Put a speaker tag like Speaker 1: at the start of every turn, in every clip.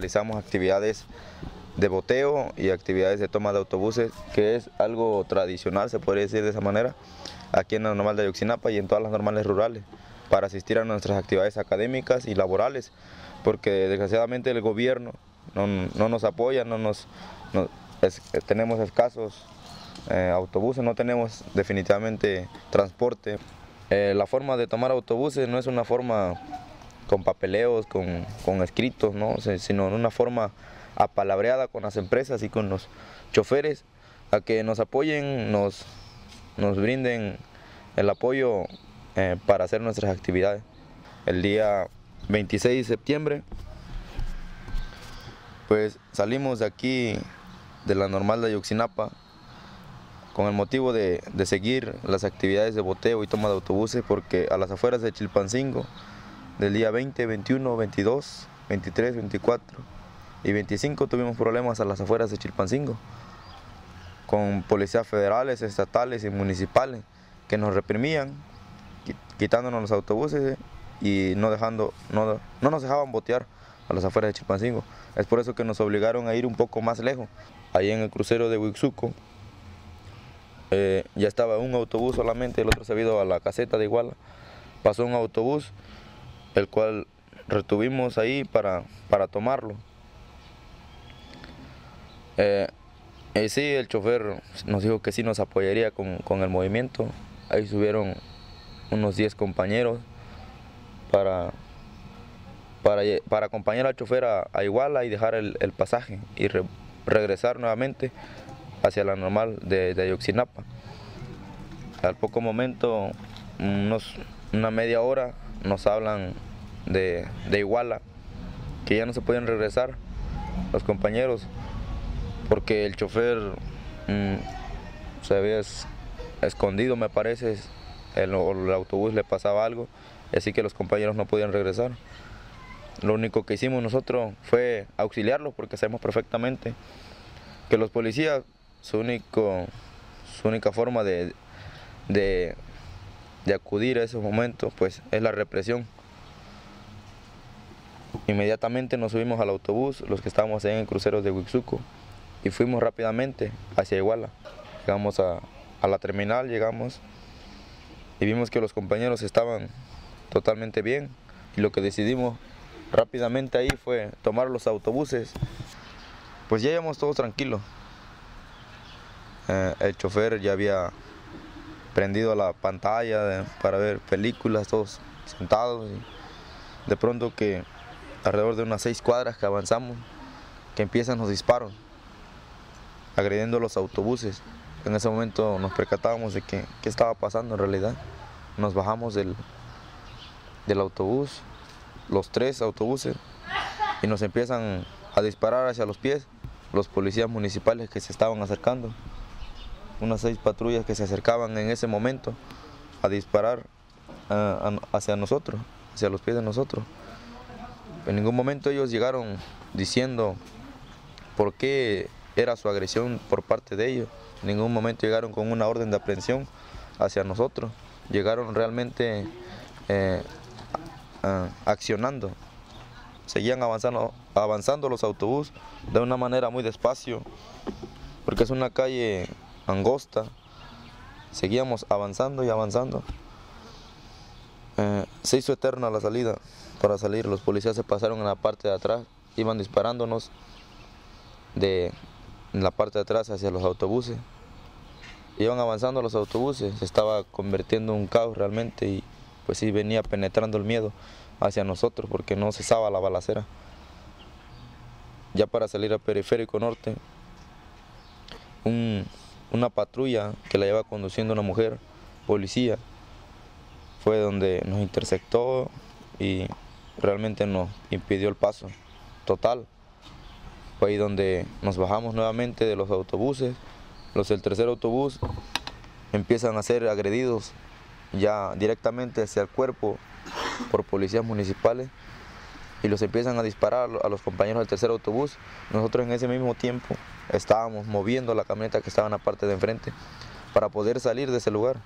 Speaker 1: Realizamos actividades de boteo y actividades de toma de autobuses, que es algo tradicional, se podría decir de esa manera, aquí en la normal de Ayuxinapa y en todas las normales rurales, para asistir a nuestras actividades académicas y laborales, porque desgraciadamente el gobierno no, nos apoya, no nos, tenemos escasos eh, autobuses, no tenemos definitivamente transporte. Eh, la forma de tomar autobuses no es una forma con papeleos, con, con escritos, ¿no? sino en una forma apalabreada con las empresas y con los choferes a que nos apoyen, nos, nos brinden el apoyo eh, para hacer nuestras actividades. El día 26 de septiembre, pues salimos de aquí, de la normal de Ayuxinapa, con el motivo de, de, seguir las actividades de boteo y toma de autobuses, porque a las afueras de Chilpancingo, del día 20, 21, 22, 23, 24 y 25 tuvimos problemas a las afueras de Chilpancingo, con policías federales, estatales y municipales que nos reprimían, quitándonos los autobuses y no, dejando, no, no nos dejaban botear a las afueras de Chilpancingo. Es por eso que nos obligaron a ir un poco más lejos. Ahí en el crucero de Huixuco eh, ya estaba un autobús solamente, el otro se ha ido a la caseta de Iguala. Pasó un autobús, el cual retuvimos ahí para, para tomarlo. Eh, eh, sí, el chofer nos dijo que sí nos apoyaría con, con el movimiento. Ahí subieron unos 10 compañeros para, para, para, acompañar al chofer a, Iguala y dejar el, el pasaje y regresar nuevamente hacia la normal de, de Ayotzinapa. Al poco momento, unos, una media hora, nos hablan de, de Iguala, que ya no se pueden regresar los compañeros porque el chofer mm, se había escondido, me parece, el, el autobús le pasaba algo, así que los compañeros no podían regresar. Lo único que hicimos nosotros fue auxiliarlos porque sabemos perfectamente que los policías, su, único, su única forma de, de, de acudir a esos momentos pues, es la represión. Inmediatamente nos subimos al autobús, los que estábamos en el crucero de Huixuco, y fuimos rápidamente hacia Iguala. Llegamos a, la terminal, llegamos y vimos que los compañeros estaban totalmente bien y lo que decidimos rápidamente ahí fue tomar los autobuses. Pues ya íbamos todos tranquilos. Eh, el chofer ya había prendido la pantalla para ver películas, todos sentados. Y de pronto que alrededor de unas seis cuadras que avanzamos, que empiezan los disparos agrediendo los autobuses. En ese momento nos percatábamos de que qué estaba pasando en realidad. Nos bajamos del, del autobús, los tres autobuses, y nos empiezan a disparar hacia los pies los policías municipales que se estaban acercando. Unas seis patrullas que se acercaban en ese momento a disparar hacia nosotros, hacia los pies de nosotros. En ningún momento ellos llegaron diciendo por qué era su agresión por parte de ellos. En ningún momento llegaron con una orden de aprehensión hacia nosotros. Llegaron realmente eh, accionando. Seguían avanzando, avanzando los autobuses de una manera muy despacio, porque es una calle angosta. Seguíamos avanzando y avanzando. Eh, se hizo eterna la salida para salir. Los policías se pasaron en la parte de atrás, iban disparándonos de en la parte de atrás hacia los autobuses. Iban avanzando los autobuses, se estaba convirtiendo en un caos realmente y pues sí venía penetrando el miedo hacia nosotros porque no cesaba la balacera. Ya para salir al periférico norte, una patrulla que la lleva conduciendo una mujer, policía, fue donde nos intersectó y realmente nos impidió el paso total. Fue ahí donde nos bajamos nuevamente de los autobuses. Los del tercer autobús empiezan a ser agredidos ya directamente hacia el cuerpo por policías municipales y los empiezan a disparar a los compañeros del tercer autobús. Nosotros en ese mismo tiempo estábamos moviendo la camioneta que estaba en la parte de enfrente para poder salir de ese lugar.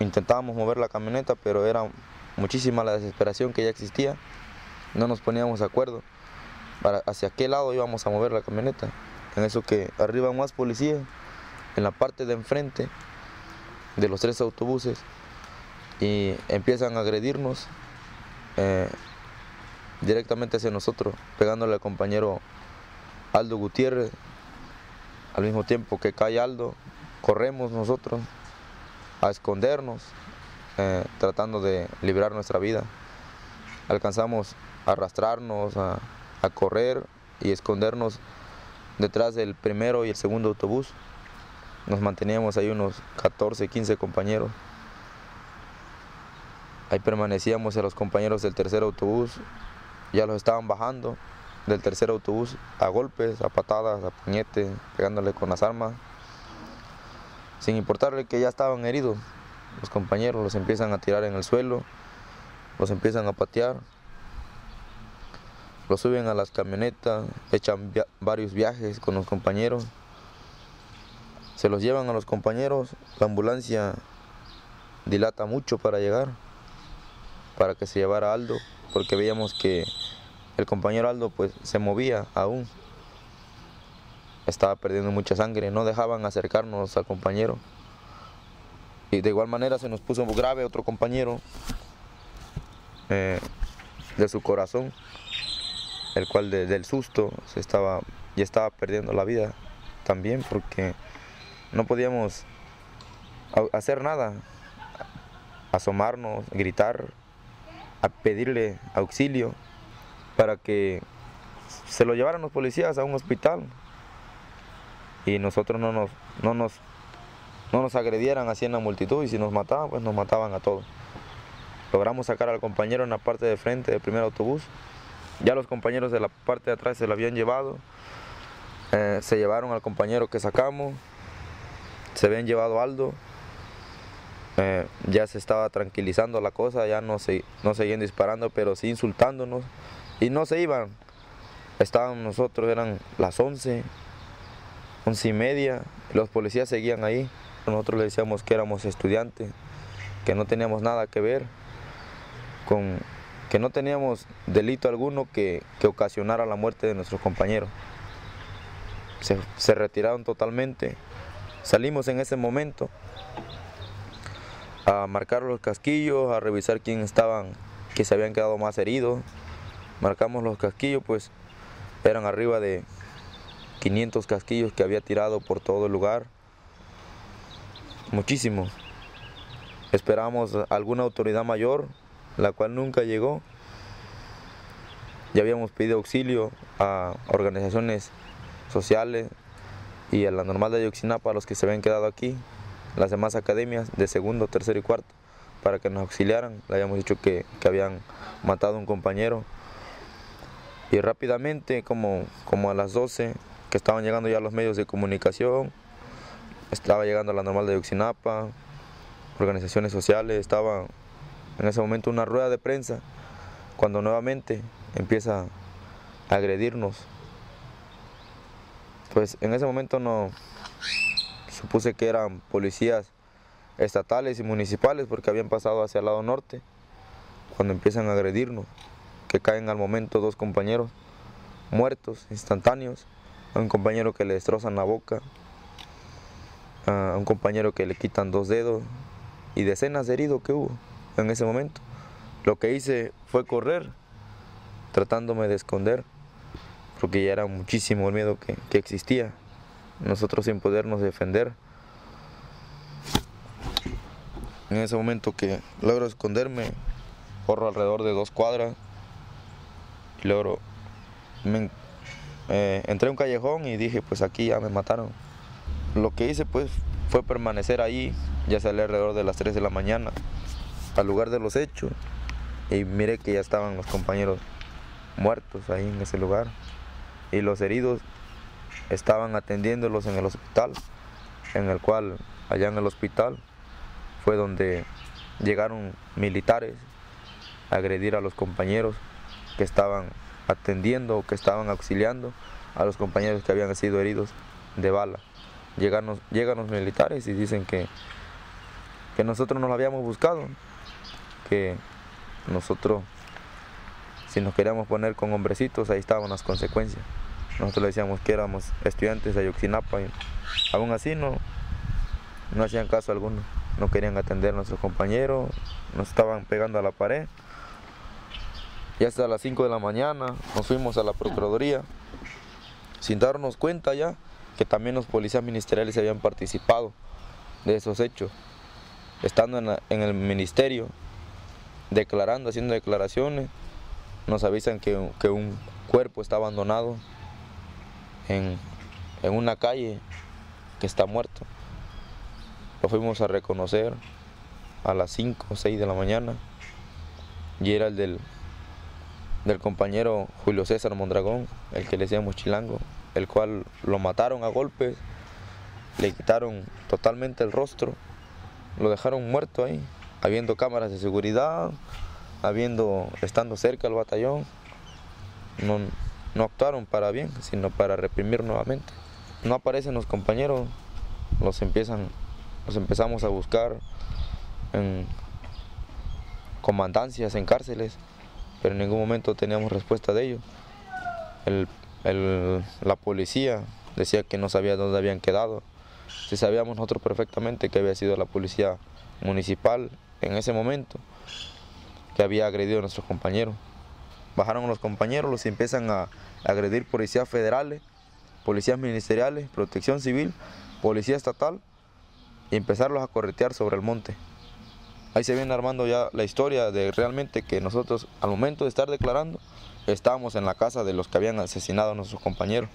Speaker 1: Intentábamos mover la camioneta, pero era muchísima la desesperación que ya existía no nos poníamos de acuerdo para hacia qué lado íbamos a mover la camioneta. En eso que arriba más policía, en la parte de enfrente de los tres autobuses y empiezan a agredirnos eh, directamente hacia nosotros, pegándole al compañero Aldo Gutiérrez. Al mismo tiempo que cae Aldo, corremos nosotros a escondernos, eh, tratando de librar nuestra vida. Alcanzamos a arrastrarnos, a, a correr y escondernos detrás del primero y el segundo autobús. Nos manteníamos ahí unos 14, 15 compañeros. Ahí permanecíamos a los compañeros del tercer autobús. Ya los estaban bajando del tercer autobús a golpes, a patadas, a puñetes, pegándole con las armas. Sin importarle que ya estaban heridos, los compañeros los empiezan a tirar en el suelo, los empiezan a patear, los suben a las camionetas, echan varios viajes con los compañeros, se los llevan a los compañeros, la ambulancia dilata mucho para llegar, para que se llevara Aldo, porque veíamos que el compañero Aldo pues se movía aún, estaba perdiendo mucha sangre, no dejaban acercarnos al compañero. Y de igual manera se nos puso grave otro compañero eh, de su corazón, el cual del susto se estaba, ya estaba perdiendo la vida también porque no podíamos hacer nada, asomarnos, gritar, pedirle auxilio para que se lo llevaran los policías a un hospital y nosotros no nos, no nos, no nos agredieran así en la multitud y si nos mataban, pues nos mataban a todos. Logramos sacar al compañero en la parte de frente del primer autobús. Ya los compañeros de la parte de atrás se lo habían llevado. Eh, se llevaron al compañero que sacamos. Se habían llevado Aldo. Eh, ya se estaba tranquilizando la cosa, ya no, se, no seguían disparando, pero sí insultándonos. Y no se iban. Estaban nosotros, eran las 11, once y media, los policías seguían ahí. Nosotros le decíamos que éramos estudiantes, que no teníamos nada que ver con que no teníamos delito alguno que, ocasionara la muerte de nuestros compañeros. Se, se, retiraron totalmente. Salimos en ese momento a marcar los casquillos, a revisar quién estaban, que se habían quedado más heridos. Marcamos los casquillos, pues eran arriba de 500 casquillos que había tirado por todo el lugar. Muchísimos. Esperábamos alguna autoridad mayor, la cual nunca llegó. Ya habíamos pedido auxilio a organizaciones sociales y a la normal de Yoxinapa, a los que se habían quedado aquí, las demás academias de segundo, tercero y cuarto, para que nos auxiliaran. Le habíamos dicho que, que habían matado a un compañero. Y rápidamente, como, como a las 12, que estaban llegando ya los medios de comunicación, estaba llegando la normal de Oxinapa, organizaciones sociales, estaba en ese momento una rueda de prensa, cuando nuevamente empieza a agredirnos. Pues en ese momento no supuse que eran policías estatales y municipales porque habían pasado hacia el lado norte, cuando empiezan a agredirnos, que caen al momento dos compañeros muertos, instantáneos, a un compañero que le destrozan la boca, a un compañero que le quitan dos dedos y decenas de heridos que hubo en ese momento. Lo que hice fue correr, tratándome de esconder, porque ya era muchísimo el miedo que, que existía, nosotros sin podernos defender. En ese momento que logro esconderme, corro alrededor de dos cuadras logro. Me, eh, entré a un callejón y dije, pues aquí ya me mataron. Lo que hice pues fue permanecer ahí, ya salí alrededor de las 3 de la mañana, al lugar de los hechos, y miré que ya estaban los compañeros muertos ahí en ese lugar, y los heridos estaban atendiéndolos en el hospital, en el cual allá en el hospital fue donde llegaron militares a agredir a los compañeros que estaban atendiendo o que estaban auxiliando a los compañeros que habían sido heridos de bala. Llegan, los militares y dicen que, que nosotros no lo habíamos buscado, que nosotros si nos queríamos poner con hombrecitos, ahí estaban las consecuencias. Nosotros le decíamos que éramos estudiantes de Ayuxinapa y aún así no, no hacían caso alguno. No querían atender a nuestros compañeros, nos estaban pegando a la pared. Y hasta las 5 de la mañana nos fuimos a la Procuraduría sin darnos cuenta ya que también los policías ministeriales habían participado de esos hechos. Estando en, el ministerio, declarando, haciendo declaraciones, nos avisan que, un cuerpo está abandonado en, en una calle que está muerto. Lo fuimos a reconocer a las 5 o 6 de la mañana y era el del del compañero Julio César Mondragón, el que le decíamos Chilango, el cual lo mataron a golpes, le quitaron totalmente el rostro, lo dejaron muerto ahí, habiendo cámaras de seguridad, habiendo, estando cerca del batallón, no, no actuaron para bien, sino para reprimir nuevamente. No aparecen los compañeros, los empiezan, los empezamos a buscar en comandancias, en cárceles pero en ningún momento teníamos respuesta de ellos. la policía decía que no sabía dónde habían quedado. Si sabíamos nosotros perfectamente que había sido la policía municipal en ese momento que había agredido a nuestros compañeros. Bajaron los compañeros, los empiezan a agredir policías federales, policías ministeriales, protección civil, policía estatal y empezarlos a corretear sobre el monte. Ahí se viene armando ya la historia de realmente que nosotros al momento de estar declarando estábamos en la casa de los que habían asesinado a nuestros compañeros,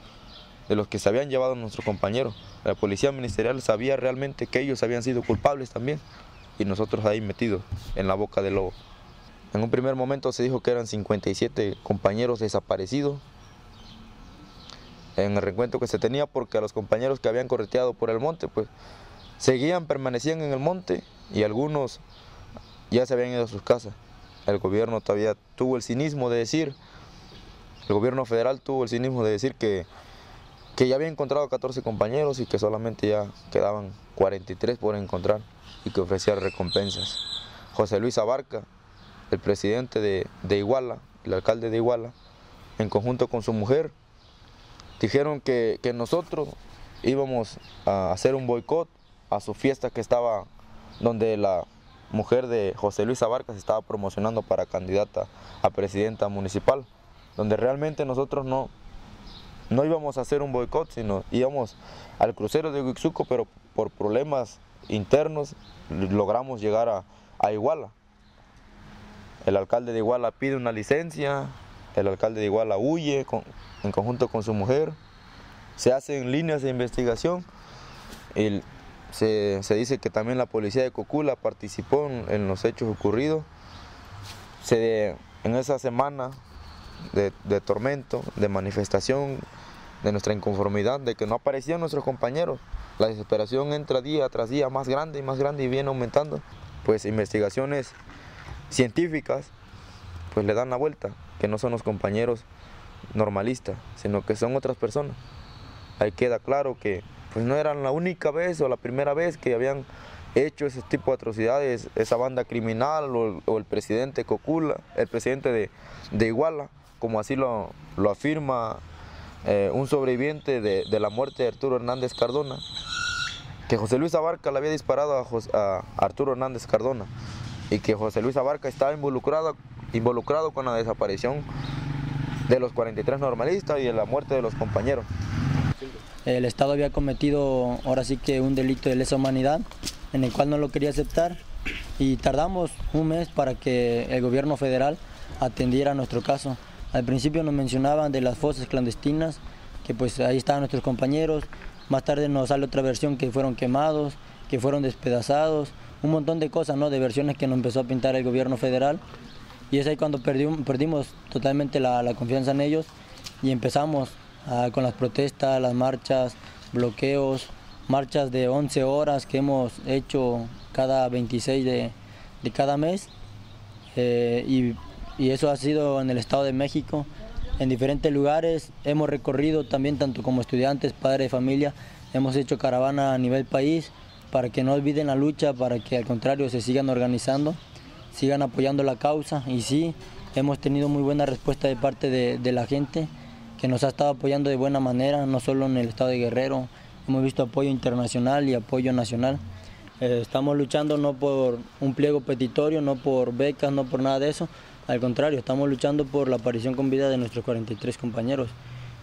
Speaker 1: de los que se habían llevado a nuestros compañeros. La policía ministerial sabía realmente que ellos habían sido culpables también y nosotros ahí metidos en la boca del lobo. En un primer momento se dijo que eran 57 compañeros desaparecidos en el reencuentro que se tenía porque a los compañeros que habían correteado por el monte pues seguían, permanecían en el monte y algunos ya se habían ido a sus casas. El gobierno todavía tuvo el cinismo de decir, el gobierno federal tuvo el cinismo de decir que, que ya había encontrado 14 compañeros y que solamente ya quedaban 43 por encontrar y que ofrecía recompensas. José Luis Abarca, el presidente de, de Iguala, el alcalde de Iguala, en conjunto con su mujer, dijeron que, que nosotros íbamos a hacer un boicot a su fiesta que estaba donde la mujer de José Luis Abarca se estaba promocionando para candidata a presidenta municipal, donde realmente nosotros no, no íbamos a hacer un boicot, sino íbamos al crucero de Huixuco, pero por problemas internos logramos llegar a, Iguala. El alcalde de Iguala pide una licencia, el alcalde de Iguala huye en conjunto con su mujer, se hacen líneas de investigación y se, dice que también la policía de Cocula participó en, los hechos ocurridos. Se, en esa semana de, tormento, de manifestación, de nuestra inconformidad, de que no aparecían nuestros compañeros, la desesperación entra día tras día más grande y más grande y viene aumentando. Pues investigaciones científicas pues le dan la vuelta, que no son los compañeros normalistas, sino que son otras personas. Ahí queda claro que pues no eran la única vez o la primera vez que habían hecho ese tipo de atrocidades, esa banda criminal o, el presidente Cocula, el presidente de, Iguala, como así lo, lo afirma eh, un sobreviviente de, la muerte de Arturo Hernández Cardona, que José Luis Abarca le había disparado a, a, Arturo Hernández Cardona y que José Luis Abarca estaba involucrado, involucrado con la desaparición de los 43 normalistas y de la muerte de los compañeros.
Speaker 2: El Estado había cometido ahora sí que un delito de lesa humanidad en el cual no lo quería aceptar y tardamos un mes para que el gobierno federal atendiera nuestro caso. Al principio nos mencionaban de las fosas clandestinas, que pues ahí estaban nuestros compañeros, más tarde nos sale otra versión que fueron quemados, que fueron despedazados, un montón de cosas, ¿no? de versiones que nos empezó a pintar el gobierno federal y es ahí cuando perdimos, totalmente la, confianza en ellos y empezamos Ah, con las protestas, las marchas, bloqueos, marchas de 11 horas que hemos hecho cada 26 de, cada mes. Eh, y, eso ha sido en el Estado de México, en diferentes lugares. Hemos recorrido también, tanto como estudiantes, padres de familia, hemos hecho caravana a nivel país para que no olviden la lucha, para que al contrario se sigan organizando, sigan apoyando la causa. Y sí, hemos tenido muy buena respuesta de parte de, la gente que nos ha estado apoyando de buena manera, no solo en el estado de Guerrero, hemos visto apoyo internacional y apoyo nacional. Eh, estamos luchando no por un pliego petitorio, no por becas, no por nada de eso, al contrario, estamos luchando por la aparición con vida de nuestros 43 compañeros.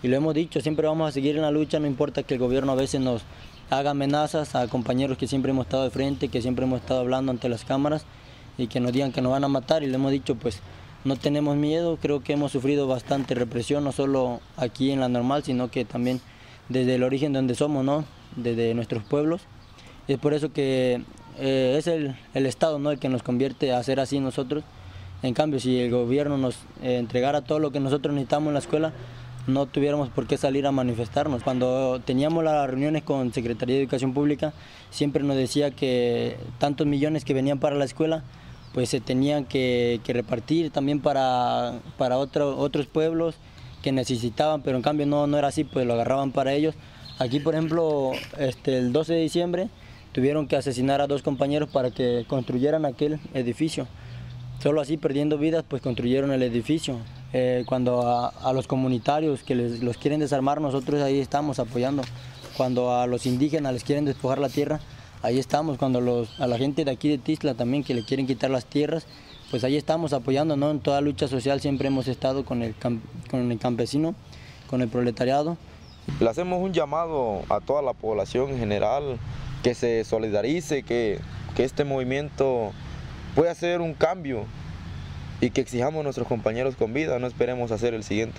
Speaker 2: Y lo hemos dicho, siempre vamos a seguir en la lucha, no importa que el gobierno a veces nos haga amenazas a compañeros que siempre hemos estado de frente, que siempre hemos estado hablando ante las cámaras y que nos digan que nos van a matar y le hemos dicho pues no tenemos miedo, creo que hemos sufrido bastante represión, no solo aquí en la normal, sino que también desde el origen donde somos, ¿no? desde nuestros pueblos. Y es por eso que eh, es el, Estado ¿no? el que nos convierte a ser así nosotros. En cambio, si el gobierno nos eh, entregara todo lo que nosotros necesitamos en la escuela, no tuviéramos por qué salir a manifestarnos. Cuando teníamos las reuniones con Secretaría de Educación Pública, siempre nos decía que tantos millones que venían para la escuela, pues se tenían que, repartir también para, para otros pueblos que necesitaban, pero en cambio no, no era así, pues lo agarraban para ellos. Aquí, por ejemplo, este, el 12 de diciembre tuvieron que asesinar a dos compañeros para que construyeran aquel edificio. Solo así, perdiendo vidas, pues construyeron el edificio. Eh, cuando a, los comunitarios que les, los quieren desarmar, nosotros ahí estamos apoyando. Cuando a los indígenas les quieren despojar la tierra, ahí estamos. Cuando a la gente de aquí de Tisla también que le quieren quitar las tierras, pues ahí estamos apoyando. ¿no? En toda lucha social siempre hemos estado con el, con el campesino, con el proletariado.
Speaker 1: Le hacemos un llamado a toda la población en general que se solidarice, que, que este movimiento pueda hacer un cambio y que exijamos a nuestros compañeros con vida, no esperemos hacer el siguiente.